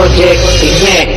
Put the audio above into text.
โปรเจกต์สิงห์เมฆ